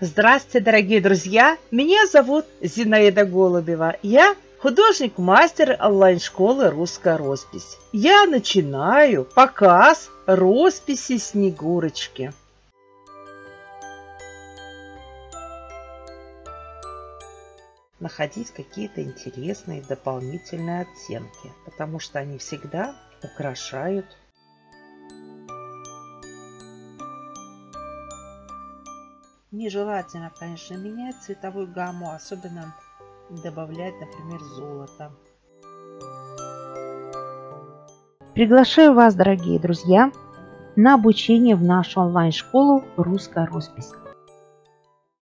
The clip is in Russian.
Здравствуйте, дорогие друзья! Меня зовут Зинаида Голубева. Я художник-мастер онлайн-школы «Русская роспись». Я начинаю показ росписи Снегурочки. Находить какие-то интересные дополнительные оттенки, потому что они всегда украшают Нежелательно, конечно, менять цветовую гамму, особенно добавлять, например, золото. Приглашаю вас, дорогие друзья, на обучение в нашу онлайн-школу «Русская роспись».